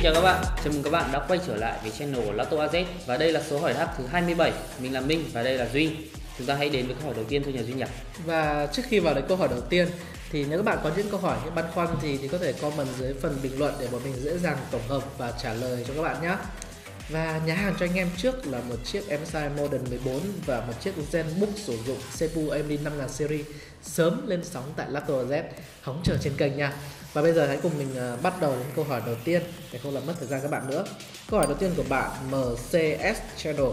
Xin chào các bạn, chào mừng các bạn đã quay trở lại với channel của Lotto AZ và đây là số hỏi đáp thứ 27. Mình là Minh và đây là Duy. Chúng ta hãy đến với câu hỏi đầu tiên thôi nhà Duy nhỉ. Và trước khi vào đến câu hỏi đầu tiên thì nếu các bạn có những câu hỏi những băn khoăn gì thì có thể comment dưới phần bình luận để bọn mình dễ dàng tổng hợp và trả lời cho các bạn nhé. Và nhà hàng cho anh em trước là một chiếc MSI Modern 14 và một chiếc ZenBook sử dụng CPU AMD 5000 series sớm lên sóng tại Lotto Z hóng chờ trên kênh nha. Và bây giờ hãy cùng mình à, bắt đầu đến câu hỏi đầu tiên để không làm mất thời gian các bạn nữa. Câu hỏi đầu tiên của bạn MCS Channel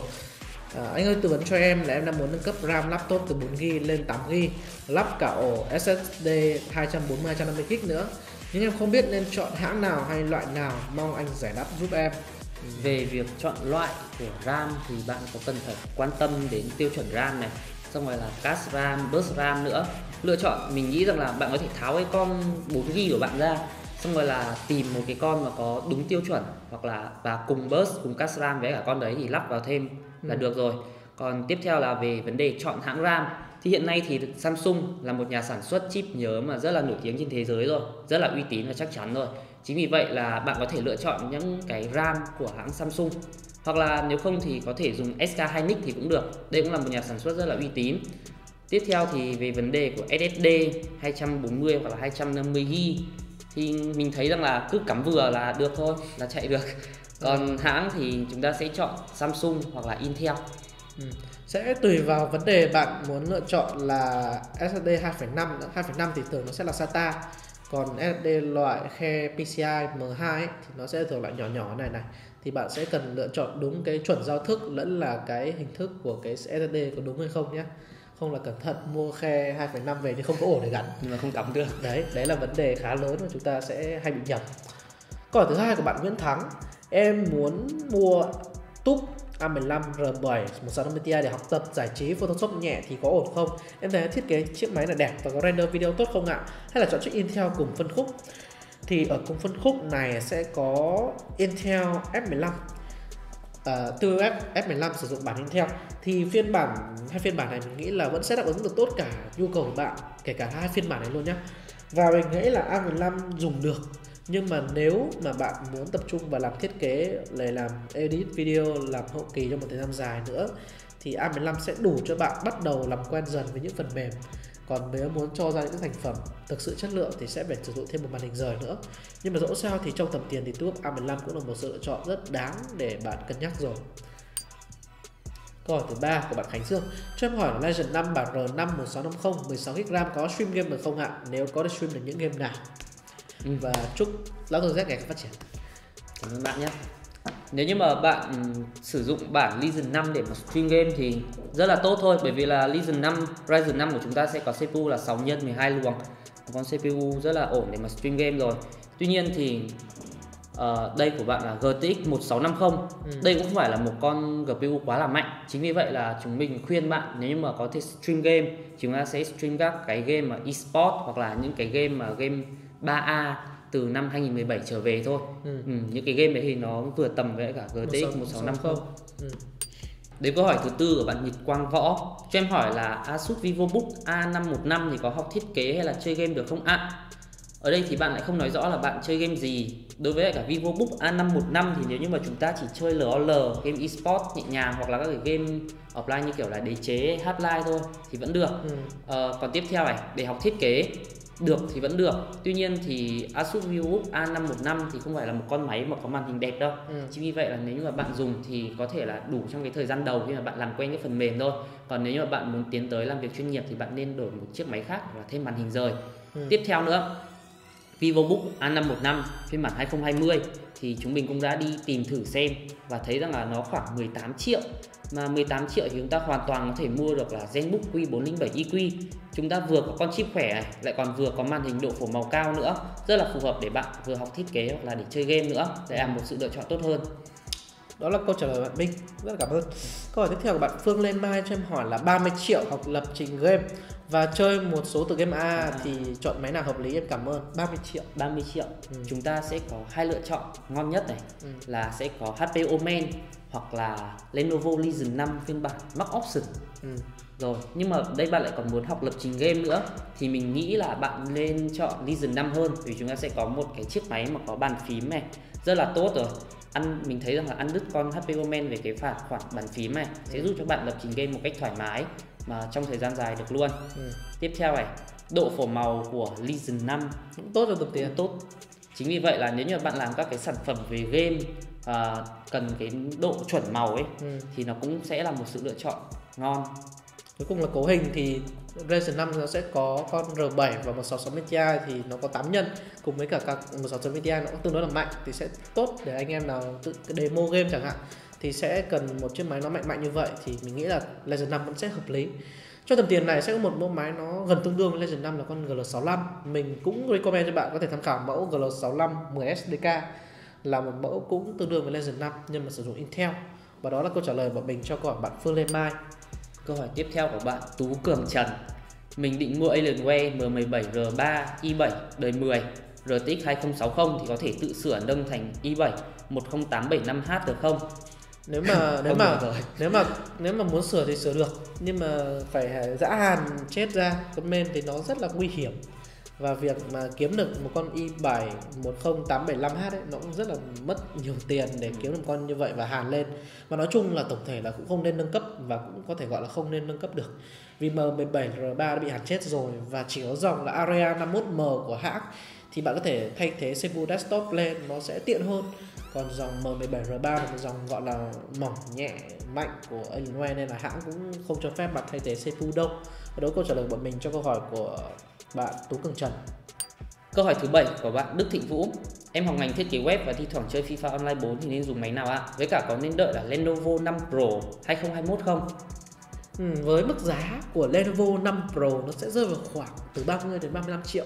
À, anh ơi tư vấn cho em là em đang muốn nâng cấp RAM laptop từ 4GB lên 8GB lắp cả ổ SSD 240 250GB nữa nhưng em không biết nên chọn hãng nào hay loại nào mong anh giải đáp giúp em Về việc chọn loại của RAM thì bạn có cần phải quan tâm đến tiêu chuẩn RAM này, xong rồi là cache RAM, bus RAM nữa. Lựa chọn mình nghĩ rằng là bạn có thể tháo cái con 4GB của bạn ra xong rồi là tìm một cái con mà có đúng tiêu chuẩn hoặc là và cùng bus cùng cache RAM với cả con đấy thì lắp vào thêm là Ừ. được rồi. Còn tiếp theo là về vấn đề chọn hãng RAM thì hiện nay thì Samsung là một nhà sản xuất chip nhớ mà rất là nổi tiếng trên thế giới rồi, rất là uy tín và chắc chắn rồi. Chính vì vậy là bạn có thể lựa chọn những cái RAM của hãng Samsung hoặc là nếu không thì có thể dùng SK Hynix thì cũng được. Đây cũng là một nhà sản xuất rất là uy tín. Tiếp theo thì về vấn đề của SSD 240 hoặc là 250GB thì mình thấy rằng là cứ cắm vừa là được thôi, là chạy được. Còn hãng thì chúng ta sẽ chọn Samsung hoặc là Intel. ừ. sẽ tùy vào vấn đề bạn muốn lựa chọn là SSD 2.5 nữa. 2.5 thì thường nó sẽ là SATA còn SSD loại khe PCI M2 ấy, thì nó sẽ thường loại nhỏ nhỏ này này thì bạn sẽ cần lựa chọn đúng cái chuẩn giao thức lẫn là cái hình thức của cái SSD có đúng hay không nhé không là cẩn thận mua khe 2.5 về nhưng không có ổ để gắn. Nhưng mà không cắm được. đấy đấy là vấn đề khá lớn mà chúng ta sẽ hay bị nhầm. Câu hỏi thứ hai của bạn Nguyễn Thắng. Em muốn mua túp A15 R7 160 Ti để học tập giải trí Photoshop nhẹ thì có ổn không? Em thấy thiết kế chiếc máy này đẹp và có render video tốt không ạ? Hay là chọn chiếc Intel cùng phân khúc? Thì ở cùng phân khúc này sẽ có Intel F15 uh, F, F15 sử dụng bản Intel thì phiên bản hai phiên bản này mình nghĩ là vẫn sẽ đáp ứng được tốt cả nhu cầu của bạn kể cả hai phiên bản này luôn nhé và mình nghĩ là A15 dùng được nhưng mà nếu mà bạn muốn tập trung vào làm thiết kế để làm edit video làm hậu kỳ trong một thời gian dài nữa thì A15 sẽ đủ cho bạn bắt đầu làm quen dần với những phần mềm còn nếu muốn cho ra những thành phẩm thực sự chất lượng thì sẽ phải sử dụng thêm một màn hình rời nữa nhưng mà dẫu sao thì trong tầm tiền thì túp A15 cũng là một sự lựa chọn rất đáng để bạn cân nhắc rồi Câu hỏi thứ ba của bạn Khánh Dương Cho em hỏi Legend 5 bản R5 1650 16GB RAM có stream game được không ạ? Nếu có thì stream được những game nào? Ừ. Và chúc Lão Z ngày càng phát triển Cảm ơn bạn nhé. Nếu như mà bạn ừm, sử dụng bản Legion 5 để mà stream game thì rất là tốt thôi bởi vì là Legion 5, Ryzen 5 của chúng ta sẽ có CPU là 6 nhân 12 luồng. Con CPU rất là ổn để mà stream game rồi. Tuy nhiên thì ờ, đây của bạn là GTX 1650. Ừ. Đây cũng không phải là một con GPU quá là mạnh. Chính vì vậy là chúng mình khuyên bạn nếu như mà có thể stream game chúng ta sẽ stream các cái game mà eSport hoặc là những cái game mà game 3A từ năm 2017 trở về thôi. Ừ. Ừ, những cái game đấy thì nó vừa tầm với cả GTX 1650. Ừ. Đến câu hỏi thứ tư của bạn Nhật Quang Võ cho em hỏi là Asus VivoBook A515 thì có học thiết kế hay là chơi game được không ạ? Ở đây thì bạn lại không nói rõ là bạn chơi game gì. Đối với cả VivoBook A515 thì nếu như mà chúng ta chỉ chơi LOL, game eSport nhẹ nhàng hoặc là các cái game offline như kiểu là đế chế, Half-Life thôi thì vẫn được. Ừ. Ờ, còn tiếp theo này để học thiết kế được thì vẫn được. Tuy nhiên thì Asus VivoBook A515 thì không phải là một con máy mà có màn hình đẹp đâu. Ừ. chính vì vậy là nếu như mà bạn dùng thì có thể là đủ trong cái thời gian đầu khi mà bạn làm quen cái phần mềm thôi. Còn nếu như mà bạn muốn tiến tới làm việc chuyên nghiệp thì bạn nên đổi một chiếc máy khác hoặc là thêm màn hình rời. Ừ. tiếp theo nữa VivoBook A515 phiên bản 2020 thì chúng mình cũng đã đi tìm thử xem và thấy rằng là nó khoảng 18 triệu mà 18 triệu thì chúng ta hoàn toàn có thể mua được là ZenBook Q407 EQ chúng ta vừa có con chip khỏe này, lại còn vừa có màn hình độ phổ màu cao nữa, rất là phù hợp để bạn vừa học thiết kế hoặc là để chơi game nữa. Để làm một sự lựa chọn tốt hơn. Đó là câu trả lời của bạn Minh. Rất là cảm ơn. Câu hỏi tiếp theo của bạn Phương Lên Mai cho em hỏi là 30 triệu học lập trình game. Và chơi một số từ game A À. thì chọn máy nào hợp lý em cảm ơn 30 triệu 30 triệu Ừ. chúng ta sẽ có hai lựa chọn ngon nhất này Ừ. là sẽ có HP Omen hoặc là Lenovo Legion 5 phiên bản Max Option ừ. Rồi, nhưng mà đây bạn lại còn muốn học lập trình game nữa thì mình nghĩ là bạn nên chọn Legion 5 hơn vì chúng ta sẽ có một cái chiếc máy mà có bàn phím này, rất là tốt rồi ăn mình thấy rằng là ăn đứt con HP Omen về cái phạt khoản bàn phím này sẽ giúp cho bạn lập trình game một cách thoải mái mà trong thời gian dài được luôn. Ừ. tiếp theo này độ phổ màu của Legion 5 cũng tốt cho tập tiền tiền tốt. Chính vì vậy là nếu như bạn làm các cái sản phẩm về game à, cần cái độ chuẩn màu ấy ừ. thì nó cũng sẽ là một sự lựa chọn ngon. Cuối cùng là cấu hình thì Ryzen 5 nó sẽ có con R7 và 166 Ti thì nó có 8 nhân cùng với cả các 166 Ti nó cũng tương đối là mạnh thì sẽ tốt để anh em nào tự demo game chẳng hạn thì sẽ cần một chiếc máy nó mạnh mạnh như vậy thì mình nghĩ là Legend 5 vẫn sẽ hợp lý. Cho tầm tiền này sẽ có một mẫu máy nó gần tương đương với Ryzen 5 là con GL65 mình cũng recommend cho bạn có thể tham khảo mẫu GL65 10SDK là một mẫu cũng tương đương với Legend 5 nhưng mà sử dụng Intel. Và đó là câu trả lời của mình cho câu hỏi bạn Phương Lê Mai. Câu hỏi tiếp theo của bạn Tú Cường Trần. Mình định mua Alienware M17R3 i7 đời 10 RTX 2060 thì có thể tự sửa nâng thành i7 10875H được không? Nếu mà nếu mà nếu mà nếu mà muốn sửa thì sửa được nhưng mà phải giã hàn chết ra main thì nó rất là nguy hiểm. Và việc mà kiếm được một con i7 10875H ấy nó cũng rất là mất nhiều tiền để kiếm được một con như vậy và hàn lên. Và nói chung là tổng thể là cũng không nên nâng cấp và cũng có thể gọi là không nên nâng cấp được. Vì M17R3 đã bị hàn chết rồi và chỉ có dòng là Area 51M của hãng. Thì bạn có thể thay thế CPU desktop lên nó sẽ tiện hơn còn dòng M17R3 là một dòng gọi là mỏng nhẹ mạnh của Alienware nên là hãng cũng không cho phép bạn thay thế CPU đâu và đó câu trả lời của bọn mình cho câu hỏi của bạn Tú Cường Trần Câu hỏi thứ bảy của bạn Đức Thịnh Vũ Em học ngành thiết kế web và thi thoảng chơi FIFA Online 4 thì nên dùng máy nào ạ? Với cả có nên đợi là Lenovo 5 Pro 2021 không? ừ, với mức giá của Lenovo 5 Pro nó sẽ rơi vào khoảng từ 30 đến 35 triệu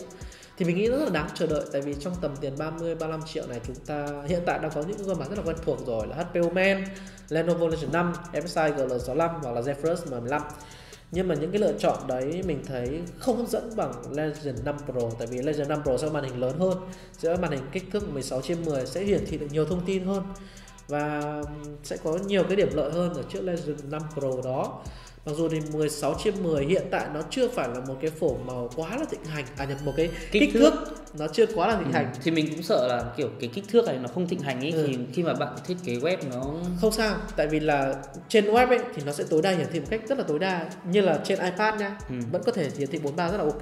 thì mình nghĩ rất là đáng chờ đợi tại vì trong tầm tiền 30 35 triệu này chúng ta hiện tại đang có những gương mặt rất là quen thuộc rồi là HP Omen, Lenovo Legion 5, MSI GL65 hoặc là Zephyrus M15 nhưng mà những cái lựa chọn đấy mình thấy không hấp dẫn bằng Legion 5 Pro tại vì Legion 5 Pro sẽ có màn hình lớn hơn sẽ có màn hình kích thước 16 trên 10 sẽ hiển thị được nhiều thông tin hơn và sẽ có nhiều cái điểm lợi hơn ở chiếc Legion 5 Pro đó mặc dù thì 16 trên 10 hiện tại nó chưa phải là một cái phổ màu quá là thịnh hành à nhập một cái kích, Kích thước nó chưa quá là thịnh Ừ. hành Thì mình cũng sợ là kiểu cái kích thước này nó không thịnh hành ấy Ừ. thì khi mà bạn thiết kế web nó không sao tại vì là trên web ấy thì nó sẽ tối đa hiển thị một cách rất là tối đa như là trên iPad nha Ừ. vẫn có thể hiển thị 43 rất là ok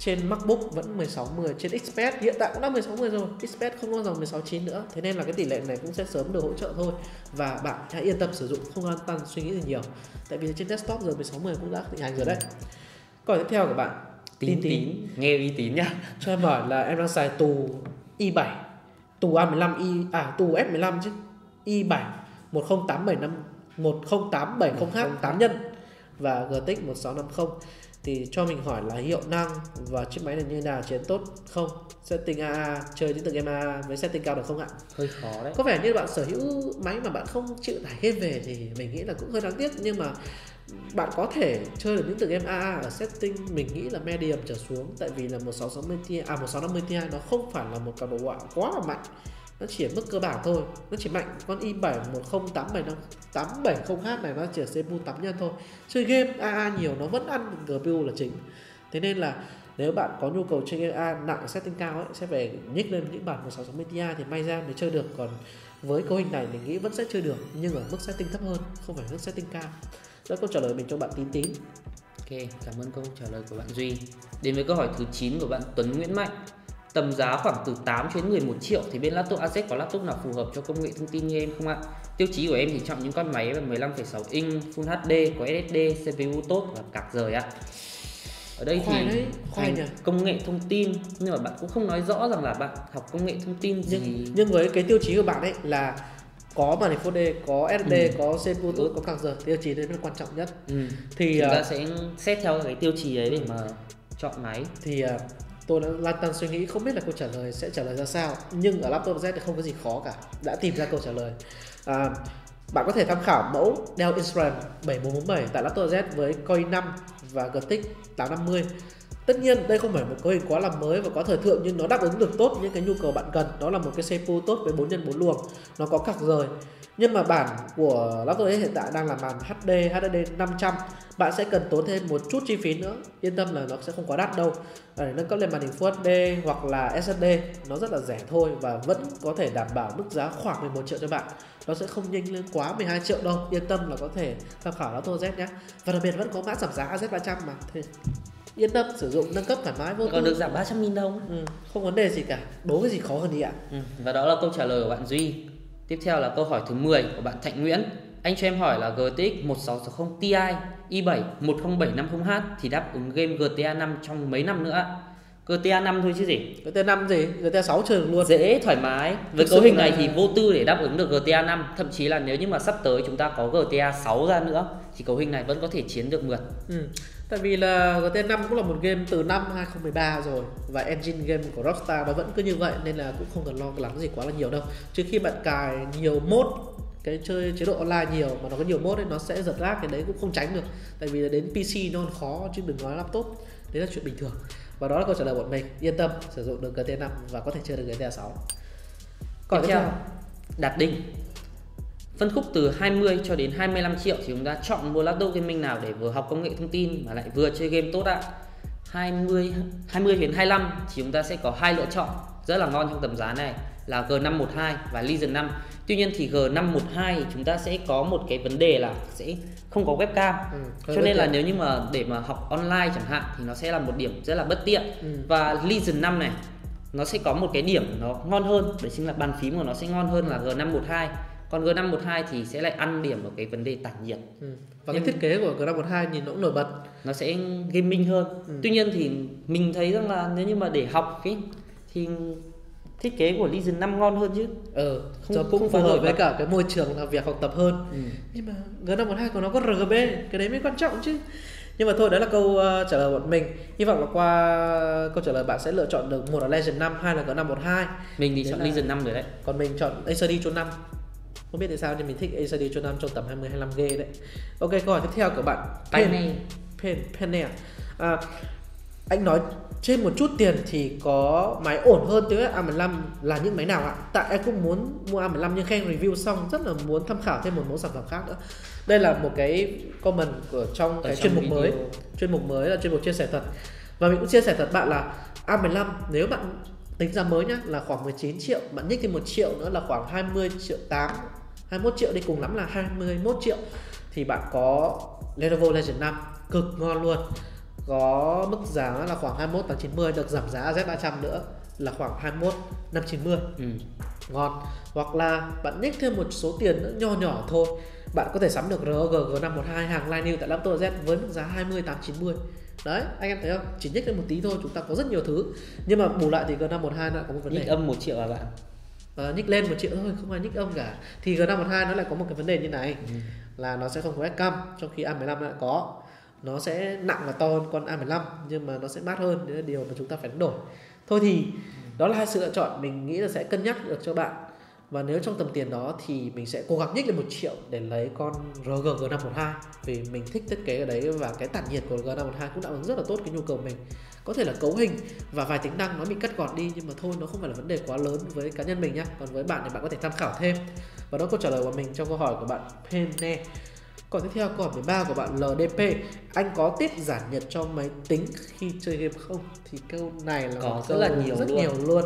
trên MacBook vẫn 1610 trên XPS hiện tại cũng đã 1610 rồi XPS không có dòng 169 nữa thế nên là cái tỷ lệ này cũng sẽ sớm được hỗ trợ thôi và bạn hãy yên tâm sử dụng không an tâm suy nghĩ gì nhiều tại vì trên desktop giờ 1610 cũng đã thịnh hành rồi đấy. Câu hỏi tiếp theo của bạn. Tín tín nghe uy tín nhá. Cho em hỏi là em đang xài tù i7 tù A15 i à tù F15 chứ. i7 10875 10870H 8 nhân và GTX 1650 thì cho mình hỏi là hiệu năng và chiếc máy này như nào chiến tốt không? Setting AA chơi những tựa game AA với setting cao được không ạ? Hơi khó đấy. Có vẻ như bạn sở hữu máy mà bạn không chịu tải game về thì mình nghĩ là cũng hơi đáng tiếc. Nhưng mà bạn có thể chơi được những tựa game AA ở setting mình nghĩ là medium trở xuống. Tại vì là 1660 Ti à 1650 Ti nó không phải là một card đồ họa quá là mạnh nó chỉ ở mức cơ bản thôi. Nó chỉ mạnh con i7 10870H này nó chỉ ở CPU 8 nhân thôi. Chơi game AA nhiều nó vẫn ăn GPU là chính. Thế nên là nếu bạn có nhu cầu chơi game A nặng setting cao ấy sẽ phải nhích lên những bản 1660 Ti thì may ra mới chơi được. Còn với cấu hình này mình nghĩ vẫn sẽ chơi được nhưng ở mức setting thấp hơn không phải mức setting cao. Đó câu trả lời mình cho bạn tín tín. Ok, cảm ơn câu trả lời của bạn Duy. Đến với câu hỏi thứ 9 của bạn Tuấn Nguyễn Mạnh. Tầm giá khoảng từ 8 cho đến 11 triệu thì bên laptop AZ có laptop nào phù hợp cho công nghệ thông tin như em không ạ? Tiêu chí của em thì chọn những con máy 15,6 inch Full HD có SSD, CPU tốt và card rời ạ. Ở đây Khoai thì đấy, khoai nhỉ. công nghệ thông tin nhưng mà bạn cũng không nói rõ rằng là bạn học công nghệ thông tin gì. nhưng, nhưng với cái tiêu chí của bạn ấy là có màn hình Full HD, có SSD, Ừ. có CPU tốt, có card giờ tiêu chí đấy là quan trọng nhất Ừ. thì Chúng ta sẽ xét theo cái tiêu chí đấy để mà chọn máy. thì à, tôi đã lan tăn suy nghĩ không biết là câu trả lời sẽ trả lời ra sao nhưng ở laptop Z thì không có gì khó cả. Đã tìm ra câu trả lời. À, bạn có thể tham khảo mẫu Dell Inspiron 7447 tại laptop Z với Core i5 và GTX 850 tất nhiên, đây không phải một cấu hình quá là mới và quá thời thượng, nhưng nó đáp ứng được tốt những cái nhu cầu bạn cần. Đó là một cái CPU tốt với 4 x 4 luồng. Nó có cạc rời. Nhưng mà bản của laptop hiện tại đang là màn HD HDD 500 bạn sẽ cần tốn thêm một chút chi phí nữa. Yên tâm là nó sẽ không quá đắt đâu. Để nâng cấp lên màn hình Full HD hoặc là SSD nó rất là rẻ thôi và vẫn có thể đảm bảo mức giá khoảng 11 triệu cho bạn. Nó sẽ không nhanh lên quá 12 triệu đâu. Yên tâm là có thể tham khảo laptop Z nhé. Và đặc biệt vẫn có mã giảm giá AZ300 mà. Thế yên tâm sử dụng nâng cấp thoải mái vô còn tư. được giảm 300 nghìn đồng ừ, không vấn đề gì cả. Đố cái gì khó hơn đi ạ. Ừ. và đó là câu trả lời của bạn Duy. Tiếp theo là câu hỏi thứ 10 của bạn Thạnh Nguyễn. Anh cho em hỏi là GTX 1660 Ti i7 107500H thì đáp ứng game GTA 5 trong mấy năm nữa? GTA 5 thôi chứ gì? GTA 5 gì? GTA 6 chơi được luôn. Dễ thoải mái. Với Thực cấu hình là- này thì vô tư để đáp ứng được GTA 5 thậm chí là nếu như mà sắp tới chúng ta có GTA 6 ra nữa thì cấu hình này vẫn có thể chiến được mượt. Ừ. tại vì là GTA 5 cũng là một game từ năm 2013 rồi và engine game của Rockstar nó vẫn cứ như vậy nên là cũng không cần lo lắng gì quá là nhiều đâu. Trừ khi bạn cài nhiều mode cái chơi chế độ online nhiều mà nó có nhiều mode ấy nó sẽ giật lag cái đấy cũng không tránh được. Tại vì là đến PC nó còn khó chứ đừng nói laptop đấy là chuyện bình thường. Và đó là câu trả lời của bọn mình. Yên tâm sử dụng được GTA 5 và có thể chơi được GTA 6 còn tiếp theo. Đạt đinh phân khúc từ 20 cho đến 25 triệu thì chúng ta chọn mua laptop gaming nào để vừa học công nghệ thông tin mà lại vừa chơi game tốt ạ. 20 20 đến 25 thì chúng ta sẽ có hai lựa chọn rất là ngon trong tầm giá này là G512 và Legion 5 Tuy nhiên thì G512 thì chúng ta sẽ có một cái vấn đề là sẽ không có webcam. Ừ, cho nên là nếu như mà để mà học online chẳng hạn thì nó sẽ là một điểm rất là bất tiện. Ừ. và Legion 5 này nó sẽ có một cái điểm nó ngon hơn đấy chính là bàn phím của nó sẽ ngon hơn là G512 còn G512 thì sẽ lại ăn điểm ở cái vấn đề tản nhiệt. Ừ. và cái Nhưng- thiết kế của G512 nhìn nó cũng nổi bật. Nó sẽ gaming hơn. Ừ. tuy nhiên thì mình thấy rằng là nếu như mà để học cái thì thiết kế của Legion 5 ngon hơn chứ. Ờ Không- cho cũng không phù hợp với cả cái môi trường làm việc học tập hơn. Ừ. nhưng mà G512 của nó có RGB cái đấy mới quan trọng chứ. Nhưng mà thôi đấy là câu ờ, trả lời bọn mình. Hy vọng là qua câu trả lời bạn sẽ lựa chọn được một là Legend 5 hai là G512 mình thì Đấy chọn là- Legion 5 rồi đấy. còn mình chọn Acer cho 5 không biết tại sao nhưng mình thích Acer cho 5 trong tầm 20 25 g đấy ok câu hỏi tiếp theo của bạn Pen Pen Penne à, anh nói trên một chút tiền thì có máy ổn hơn tới A15 là những máy nào ạ? Tại em cũng muốn mua A15 nhưng khen review xong rất là muốn tham khảo thêm một mẫu sản phẩm khác nữa. Đây là một cái comment của trong Ở cái trong chuyên mục video. mới, chuyên mục mới là chuyên mục chia sẻ thật. Và mình cũng chia sẻ thật bạn là A15 nếu bạn tính ra mới nhá là khoảng 19 triệu, bạn nhích thêm 1 triệu nữa là khoảng 20 triệu 8, 21 triệu đi cùng lắm là 21 triệu. Thì bạn có Lenovo Legion 5 cực ngon luôn. Có mức giá là khoảng 21 890 được giảm giá Z300 nữa là khoảng 21 590 ừ. ngon. Hoặc là bạn nhích thêm một số tiền nữa nho nhỏ thôi. Bạn có thể sắm được ROG G512 hàng line new tại laptop Z với mức giá 20 890 đấy anh em thấy không? Chỉ nhích lên một tí thôi chúng ta có rất nhiều thứ. Nhưng mà bù lại thì G512 nó lại có một vấn nhích đề. âm 1 triệu à bạn Ờ, nhích lên một triệu thôi không ai nhích âm cả. Thì G512 nó lại có một cái vấn đề như này Ừ. là nó sẽ không có webcam trong khi A15 nó lại có. Nó sẽ nặng và to hơn con A15 nhưng mà nó sẽ mát hơn. Đấy là điều mà chúng ta phải đánh đổi. Thôi thì đó là hai sự lựa chọn mình nghĩ là sẽ cân nhắc được cho bạn và nếu trong tầm tiền đó thì mình sẽ cố gắng nhích lên một triệu để lấy con ROG G512 vì mình thích thiết kế ở đấy và cái tản nhiệt của G512 cũng đáp ứng rất là tốt cái nhu cầu mình. Có thể là cấu hình và vài tính năng nó bị cắt gọt đi nhưng mà thôi nó không phải là vấn đề quá lớn với cá nhân mình nhá. Còn với bạn thì bạn có thể tham khảo thêm. Và đó câu trả lời của mình trong câu hỏi của bạn Pene. Còn tiếp theo câu hỏi 13 của bạn LDP Anh có tiết giảm nhiệt cho máy tính khi chơi game không? Thì câu này là Có rất là nhiều rất luôn. nhiều luôn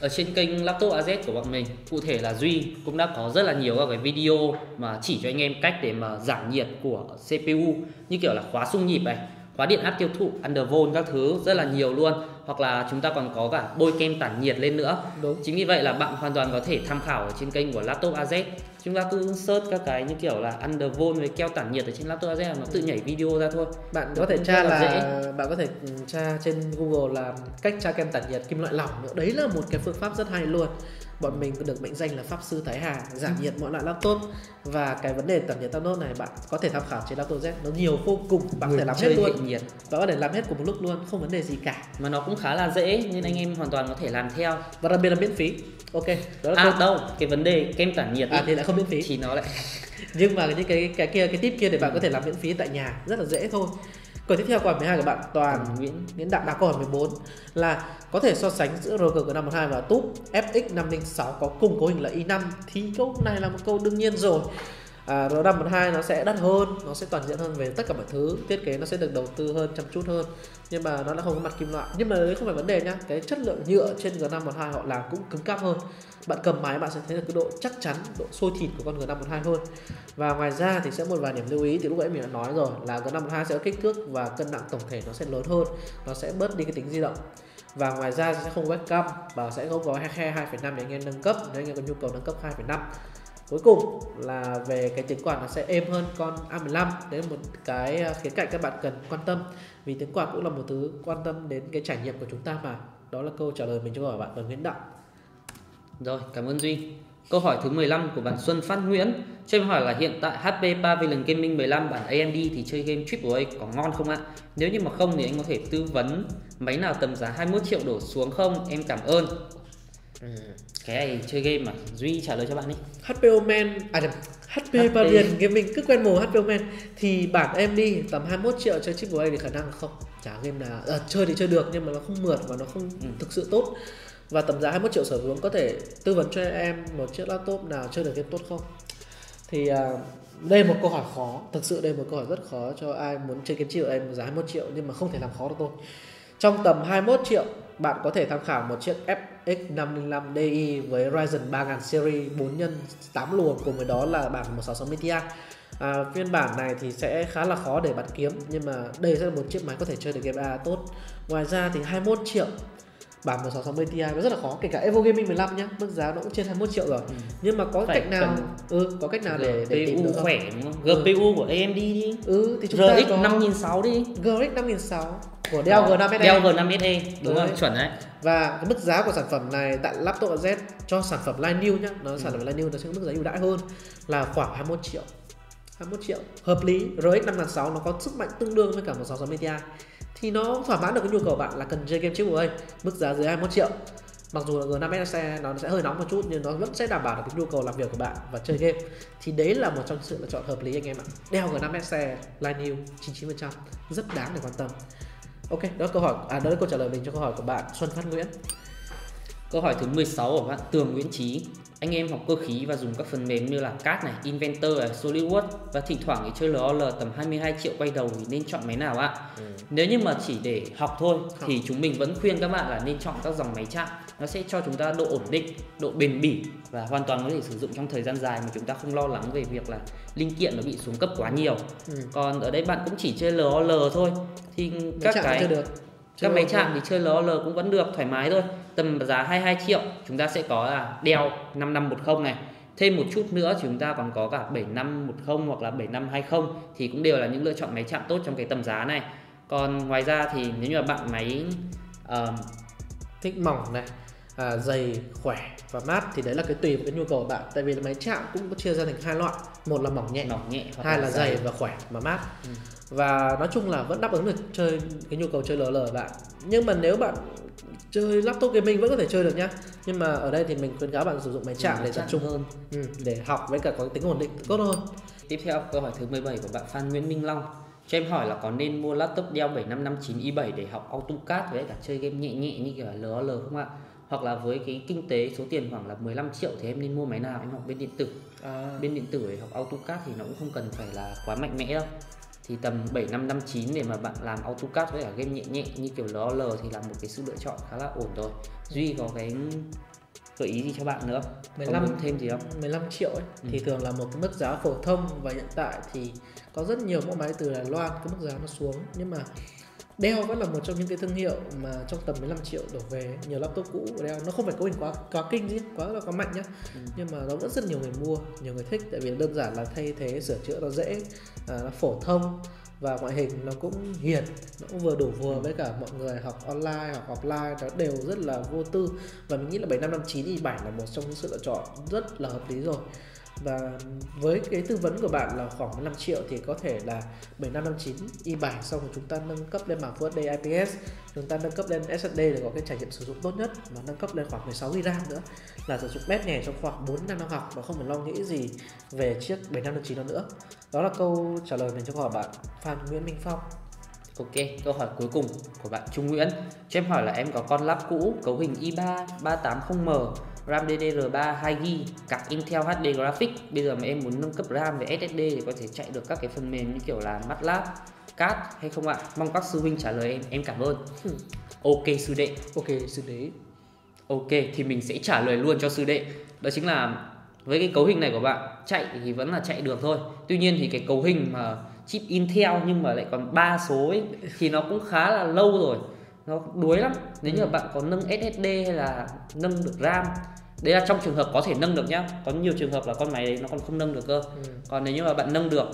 ở trên kênh laptop AZ của bọn mình, cụ thể là Duy cũng đã có rất là nhiều các cái video mà chỉ cho anh em cách để mà giảm nhiệt của CPU như kiểu là khóa xung nhịp này, khóa điện áp tiêu thụ, undervolt các thứ, rất là nhiều luôn hoặc là chúng ta còn có cả bôi kem tản nhiệt lên nữa. Đúng. Chính vì vậy là bạn hoàn toàn có thể tham khảo ở trên kênh của laptop AZ chúng ta cứ search các cái như kiểu là undervolt với keo tản nhiệt ở trên laptop AZ là nó tự nhảy video ra thôi. Bạn có thể tra là là bạn có thể ừ, tra trên Google là cách tra kem tản nhiệt kim loại lỏng nữa. Đấy là một cái phương pháp rất hay luôn Bọn mình được mệnh danh là pháp sư Thái Hà giảm nhiệt mọi loại laptop. Và cái vấn đề tản nhiệt laptop này bạn có thể tham khảo trên laptop Z. Nó nhiều vô cùng bạn có thể làm hết luôn. nhiệt. Và có thể làm hết cùng một lúc luôn không vấn đề gì cả. Mà nó cũng khá là dễ nên anh em hoàn toàn có thể làm theo. Và đặc biệt là miễn phí. Ok đó là à câu đâu cái vấn đề kem tản nhiệt à thì lại không miễn phí. Thì nó lại nhưng mà những cái cái kia cái tip kia để bạn có thể làm miễn phí tại nhà. Rất là dễ thôi câu tiếp theo câu hỏi 12 của bạn Toàn Nguyễn Nguyễn Đặng đặt câu hỏi 14 là có thể so sánh giữa RG của 512 và TUP FX506 có cùng cấu hình là i5 thì câu này là một câu đương nhiên rồi à, R512 nó sẽ đắt hơn nó sẽ toàn diện hơn về tất cả mọi thứ. Thiết kế nó sẽ được đầu tư hơn chăm chút hơn. Nhưng mà nó là không có mặt kim loại. Nhưng mà đấy không phải vấn đề nhá. Cái chất lượng nhựa trên G512 họ làm cũng cứng cáp hơn. Bạn cầm máy bạn sẽ thấy được cái độ chắc chắn độ sôi thịt của con G512 hơn. Và ngoài ra thì sẽ một vài điểm lưu ý. Thì lúc nãy mình đã nói rồi là G512 sẽ có kích thước và cân nặng tổng thể nó sẽ lớn hơn. Nó sẽ bớt đi cái tính di động. Và ngoài ra sẽ không webcam và sẽ không có khe 2.5 để anh em nâng cấp. Nếu anh em có nhu cầu nâng cấp 2.5 cuối cùng là về cái tiếng quạt nó sẽ êm hơn con A15 đấy là một cái à, khía cạnh các bạn cần quan tâm vì tiếng quạt cũng là một thứ quan tâm đến cái trải nghiệm của chúng ta mà đó là câu trả lời mình cho hỏi bạn Tuấn Nguyễn Đặng Rồi, cảm ơn Duy. Câu hỏi thứ 15 của bạn Xuân Phát Nguyễn. Cho em hỏi là hiện tại HP Pavilion Gaming 15 bản AMD thì chơi game AAA có ngon không ạ? Nếu như mà không thì anh có thể tư vấn máy nào tầm giá 21 triệu đổ xuống không? Em cảm ơn. Cái này chơi game mà. Duy trả lời cho bạn đi. HP Omen à nhầm HP, HP. Pavilion Gaming cứ quen mồm HP Omen. Thì bản em đi tầm 21 triệu chơi chip AAA thì khả năng không. Chả game nào. À, chơi thì chơi được nhưng mà nó không mượt và nó không Ừ. thực sự tốt. Và tầm giá 21 triệu sở xuống có thể tư vấn cho em một chiếc laptop nào chơi được game tốt không? Thì à, đây là một câu hỏi khó. Thực sự đây là một câu hỏi rất khó cho ai muốn chơi game chip em giá 21 triệu nhưng mà không thể làm khó được tôi. Trong tầm 21 triệu bạn có thể tham khảo một chiếc FX 505 Di với Ryzen 3000 series 4 x 8 luồng cùng với đó là bản 1660 Ti. À, phiên bản này thì sẽ khá là khó để bạn kiếm nhưng mà đây sẽ là một chiếc máy có thể chơi được game A tốt. Ngoài ra thì 21 triệu bản 1660 Ti nó rất là khó kể cả Evo Gaming 15 nhá, mức giá nó cũng trên 21 triệu rồi. Nhưng mà có Phải cách nào ừ có cách nào để để tìm được GPU không? khỏe không? Ừ. GPU của AMD đi. Ừ thì chúng ta RX có 5006 đi. GRX 5006 của Dell G5 Dell G5SE đúng Đấy. không? Chuẩn đấy. và cái mức giá của sản phẩm này tại laptop Z cho sản phẩm line new nhá nó sản phẩm line new nó sẽ có mức giá ưu đãi hơn là khoảng 21 triệu. 21 triệu. Hợp lý RX 5006 nó có sức mạnh tương đương với cả một 660 Ti thì nó thỏa mãn được cái nhu cầu bạn là cần chơi game chip của đây mức giá dưới 21 triệu. Mặc dù là G5 SE nó sẽ hơi nóng một chút nhưng nó vẫn sẽ đảm bảo được cái nhu cầu làm việc của bạn và chơi game. Thì đấy là một trong sự lựa chọn hợp lý anh em ạ. Dell G5 SE line new 99% rất đáng để quan tâm ok, đó là câu hỏi à đó là câu trả lời mình cho câu hỏi của bạn Xuân Phát Nguyễn Câu hỏi thứ 16 của bạn, Tường Nguyễn Trí. Anh em học cơ khí và dùng các phần mềm như là CAD này, Inventor này, SolidWorks và thỉnh thoảng thì chơi LOL tầm 22 triệu quay đầu thì nên chọn máy nào ạ? Nếu như mà chỉ để học thôi thì chúng mình vẫn khuyên các bạn là nên chọn các dòng máy chạm. Nó sẽ cho chúng ta độ ổn định, độ bền bỉ và hoàn toàn có thể sử dụng trong thời gian dài mà chúng ta không lo lắng về việc là linh kiện nó bị xuống cấp quá nhiều. Ừ. Còn ở đây bạn cũng chỉ chơi LOL thôi thì các chạm cái chơi được các Chơi máy được. chạm thì chơi LOL cũng vẫn được thoải mái thôi tầm giá 22 triệu chúng ta sẽ có là đeo 5510 này. Thêm một chút nữa chúng ta còn có cả 7510 hoặc là 7520 thì cũng đều là những lựa chọn máy chạm tốt trong cái tầm giá này. Còn ngoài ra thì nếu như là bạn máy ờ, uh, thích mỏng này à, dày khỏe và mát thì đấy là cái tùy vào cái nhu cầu của bạn. Tại vì máy chạm cũng có chia ra thành hai loại. Một là mỏng nhẹ mỏng nhẹ hai là dày. và khỏe và mát. Ừ. và nói chung là vẫn đáp ứng được chơi cái nhu cầu chơi LL của bạn. Nhưng mà nếu bạn chơi laptop gaming vẫn có thể chơi được nhá. Nhưng mà ở đây thì mình khuyến cáo bạn sử dụng máy chạm Máy để tập trung. hơn. Ừ, để học với cả có tính ổn định tốt hơn. Tiếp theo câu hỏi thứ 17 của bạn Phan Nguyễn Minh Long. Cho em hỏi là có nên mua laptop Dell 7559 i7 để học AutoCAD với cả chơi game nhẹ nhẹ như kiểu LOL không ạ? Hoặc là với cái kinh tế số tiền khoảng là 15 triệu thì em nên mua máy nào? Em học bên điện tử. À, bên điện tử để học AutoCAD thì nó cũng không cần phải là quá mạnh mẽ đâu. Thì tầm 7559 để mà bạn làm AutoCAD với cả game nhẹ nhẹ như kiểu LOL thì là một cái sự lựa chọn khá là ổn rồi. Duy có cái gợi ý gì cho bạn nữa không? Có 15 muốn thêm gì không? 15 triệu ấy, thì Ừ. thường là một cái mức giá phổ thông và hiện tại thì có rất nhiều mẫu máy từ Đài Loan cái mức giá nó xuống. Nhưng mà Dell vẫn là một trong những cái thương hiệu mà trong tầm 15 triệu đổ về. Nhiều laptop cũ của Dell nó không phải cấu hình quá quá kinh gì quá là quá mạnh nhá Ừ. nhưng mà nó vẫn rất nhiều người mua nhiều người thích tại vì đơn giản là thay thế sửa chữa nó dễ à, nó phổ thông và ngoại hình nó cũng hiền nó cũng vừa đủ vừa với cả mọi người học online hoặc offline nó đều rất là vô tư. Và mình nghĩ là 7559 i7 là một trong những sự lựa chọn rất là hợp lý rồi và với cái tư vấn của bạn là khoảng 5 triệu thì có thể là 7559 i7 xong rồi chúng ta nâng cấp lên mảng Full HD IPS chúng ta nâng cấp lên SSD để có cái trải nghiệm sử dụng tốt nhất. Và nâng cấp lên khoảng 16 GB RAM nữa. Là sử dụng bét nhẹ trong khoảng 4 năm năm học và không phải lo nghĩ gì về chiếc 7559 đó nữa. Đó là câu trả lời dành cho câu hỏi bạn Phan Nguyễn Minh Phong. Ok, câu hỏi cuối cùng của bạn Trung Nguyễn. Cho em hỏi là em có con lắp cũ cấu hình i3 380M RAM DDR3 2GB card Intel HD Graphics. Bây giờ mà em muốn nâng cấp RAM về SSD thì có thể chạy được các cái phần mềm như kiểu là MATLAB, CAD hay không ạ? Mong các sư huynh trả lời em, em cảm ơn. Ok sư đệ. Ok sư đế Ok thì mình sẽ trả lời luôn cho sư đệ. Đó chính là với cái cấu hình này của bạn chạy thì vẫn là chạy được thôi. Tuy nhiên thì cái cấu hình mà chip Intel nhưng mà lại còn ba số ấy, thì nó cũng khá là lâu rồi nó đuối lắm. Nếu như mà bạn có nâng SSD hay là nâng được RAM đấy là trong trường hợp có thể nâng được nhá. Có nhiều trường hợp là con máy đấy nó còn không nâng được cơ. Ừ. còn nếu như mà bạn nâng được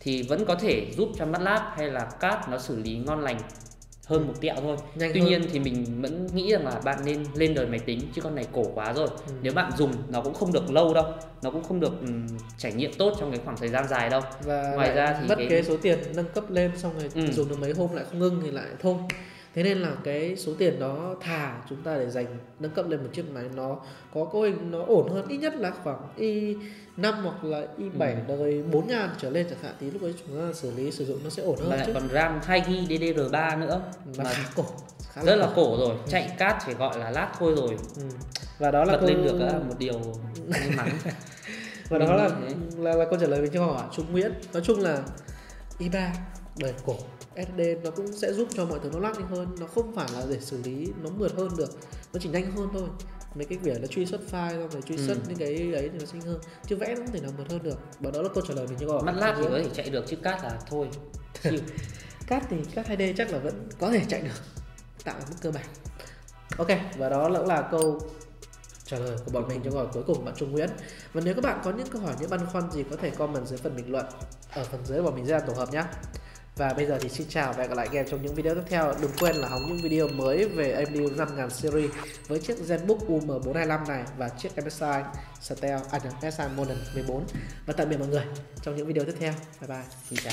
thì vẫn có thể giúp cho MATLAB hay là CAD nó xử lý ngon lành hơn một tẹo thôi. Nhanh tuy hơn. nhiên thì mình vẫn nghĩ rằng là bạn nên lên đời máy tính chứ con này cổ quá rồi. Ừ. nếu bạn dùng nó cũng không được lâu đâu. Nó cũng không được ừm, trải nghiệm tốt trong cái khoảng thời gian dài đâu. Và Ngoài ra thì mất cái- cái... số tiền nâng cấp lên xong rồi Ừ. dùng được mấy hôm lại không ngưng thì lại thôi thế nên là cái số tiền đó thà chúng ta để dành nâng cấp lên một chiếc máy nó có cấu hình nó ổn hơn ít nhất là khoảng i 5 hoặc là i 7 Ừ. đời 4 ngàn trở lên chẳng hạn thì lúc ấy chúng ta xử lý sử dụng nó sẽ ổn hơn lại chứ. còn RAM 2GB DDR3 nữa. Mà khá cổ khá rất là cổ. rồi chạy cát chỉ gọi là lát thôi rồi. Ừ. và đó là bật câu... lên được á, một điều may mắn. Và Mình đó là, là là câu trả lời với câu hỏi Trung Nguyễn. Nói chung là i3 đời cổ. SD nó cũng sẽ giúp cho mọi thứ nó lắc đi hơn nó không phải là để xử lý nó mượt hơn được. Nó chỉ nhanh hơn thôi. Mấy cái việc là truy xuất file xong rồi truy Ừ. xuất những cái ấy thì nó nhanh hơn. Chứ vẽ nó không thể nào mượt hơn được. Và đó là câu trả lời mình cho câu hỏi MATLAB thì có thể chạy được chứ cát là thôi cát thì cát 2D chắc là vẫn có thể chạy được. Tạo mức cơ bản. Ok và đó cũng là câu trả lời của bọn mình cho câu hỏi cuối cùng bạn Trung Nguyễn. Và nếu các bạn có những câu hỏi những băn khoăn gì có thể comment dưới phần bình luận. Ở phần dưới bọn mình sẽ làm tổ hợp nhé và bây giờ thì xin chào và hẹn gặp lại các em trong những video tiếp theo. Đừng quên là hóng những video mới về AMD 5000 series với chiếc ZenBook UM425 này và chiếc MSI Stealth à MSI Modern 14 và tạm biệt mọi người trong những video tiếp theo. Bye bye. Xin chào.